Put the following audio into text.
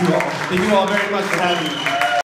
you all. Thank you all very much for having me.